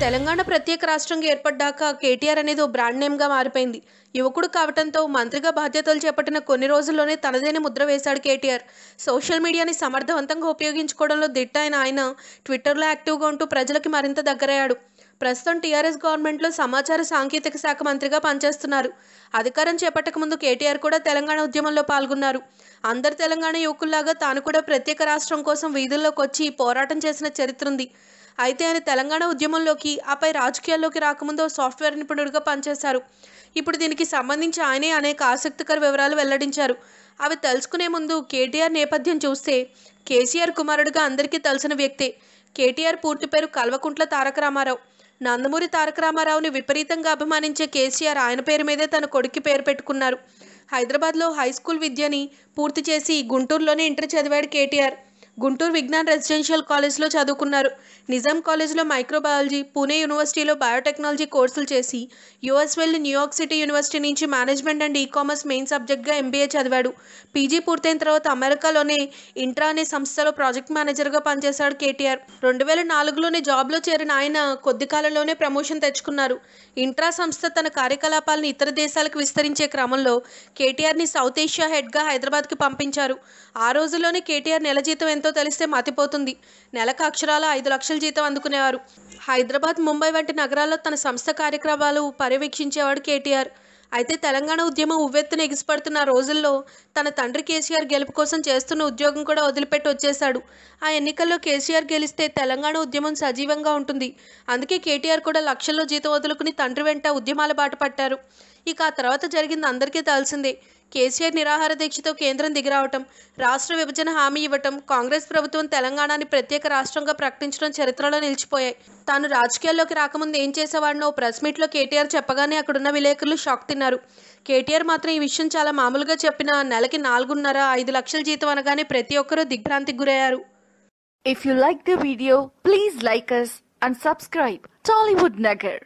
తెలంగాణ ప్రత్యేక రాష్ట్రంగా ఏర్పడ్డాక కేటీఆర్ అనేది ఓ బ్రాండ్ నేమ్గా మారిపోయింది. యువకుడు కావటంతో మంత్రిగా బాధ్యతలు చేపట్టిన కొన్ని రోజుల్లోనే తనదైన ముద్ర వేశాడు కేటీఆర్. సోషల్ మీడియాని సమర్థవంతంగా ఉపయోగించుకోవడంలో దిట్ట అయిన ఆయన ట్విట్టర్లో యాక్టివ్గా ఉంటూ ప్రజలకి మరింత దగ్గరయ్యాడు. ప్రస్తుతం టీఆర్ఎస్ గవర్నమెంట్లో సమాచార సాంకేతిక శాఖ మంత్రిగా పనిచేస్తున్నారు. అధికారం చేపట్టక ముందు కేటీఆర్ కూడా తెలంగాణ ఉద్యమంలో పాల్గొన్నారు. అందరు తెలంగాణ యువకుల్లాగా తాను కూడా ప్రత్యేక రాష్ట్రం కోసం వీధుల్లోకి వచ్చి పోరాటం చేసిన చరిత్ర ఉంది. అయితే ఆయన తెలంగాణ ఉద్యమంలోకి ఆపై రాజకీయాల్లోకి రాకముందు సాఫ్ట్వేర్ నిపుణుడిగా పనిచేశారు. ఇప్పుడు దీనికి సంబంధించి ఆయనే అనేక ఆసక్తికర వివరాలు వెల్లడించారు. అవి తెలుసుకునే ముందు కేటీఆర్ నేపథ్యం చూస్తే కేసీఆర్ కుమారుడిగా అందరికీ తెలిసిన వ్యక్తే కేటీఆర్ పూర్తి పేరు కల్వకుంట్ల తారక రామారావు నందమూరి తారక రామారావుని విపరీతంగా అభిమానించే కేసీఆర్ ఆయన పేరు మీదే తన కొడుక్కి పేరు పెట్టుకున్నారు. హైదరాబాద్లో హై స్కూల్ విద్యని పూర్తి చేసి గుంటూరులోనే ఇంటర్ చదివాడు కేటీఆర్. గుంటూరు విజ్ఞాన్ రెసిడెన్షియల్ కాలేజ్లో చదువుకున్నారు. నిజాం కాలేజ్లో మైక్రోబయాలజీ పూణే యూనివర్సిటీలో బయోటెక్నాలజీ కోర్సులు చేసి యుఎస్ వెళ్ళి న్యూయార్క్ సిటీ యూనివర్సిటీ నుంచి management and e commerce main సబ్జెక్ట్గా MBA చదివాడు. పీజీ పూర్తయిన తర్వాత అమెరికాలోనే ఇంట్రా అనే సంస్థలో ప్రాజెక్ట్ మేనేజర్గా పనిచేశాడు కేటీఆర్. రెండు వేల నాలుగులోనే జాబ్లో చేరిన ఆయన కొద్ది కాలంలోనే ప్రమోషన్ తెచ్చుకున్నారు. ఇంట్రా సంస్థ తన కార్యకలాపాలను ఇతర దేశాలకు విస్తరించే క్రమంలో కేటీఆర్ని సౌత్ ఏషియా హెడ్గా హైదరాబాద్కి పంపించారు. ఆ రోజుల్లోనే కేటీఆర్ నెల జీతం ఎంత తెలిస్తే మతిపోతుంది. నెలకు అక్షరాల ఐదు లక్షల జీతం అందుకునేవారు. హైదరాబాద్ ముంబై వంటి నగరాల్లో తన సంస్థ కార్యక్రమాలు పర్యవేక్షించేవాడు కేటీఆర్. అయితే తెలంగాణ ఉద్యమం ఉవ్వెత్తున ఎగిసిపడుతున్న రోజుల్లో తన తండ్రి కేసీఆర్ గెలుపు కోసం చేస్తున్న ఉద్యోగం కూడా వదిలిపెట్టి వచ్చేశాడు. ఆ ఎన్నికల్లో కేసీఆర్ గెలిస్తే తెలంగాణ ఉద్యమం సజీవంగా ఉంటుంది. అందుకే కేటీఆర్ కూడా లక్షల్లో జీతం వదులుకుని తండ్రి వెంట ఉద్యమాల బాట పట్టారు. ఇక ఆ తర్వాత జరిగింది అందరికీ తెలిసిందే. కేసీఆర్ నిరాహార దీక్షతో కేంద్రం దిగిరావటం రాష్ట్ర విభజన హామీ ఇవ్వటం కాంగ్రెస్ ప్రభుత్వం తెలంగాణని ప్రత్యేక రాష్ట్రంగా ప్రకటించడం చరిత్రలో నిలిచిపోయాయి. తాను రాజకీయాల్లోకి రాకముందు ఏం చేసేవాడినో ప్రెస్ మీట్లో కేటీఆర్ చెప్పగానే అక్కడున్న విలేకరులు షాక్ తిన్నారు. కేటీఆర్ మాత్రం ఈ విషయం చాలా మామూలుగా చెప్పిన నెలకి నాలుగున్నర ఐదు లక్షల జీతం అనగానే ప్రతి ఒక్కరూ దిగ్భ్రాంతికి గురయ్యారు. If you like the video please like us and subscribe Tollywood Nagar.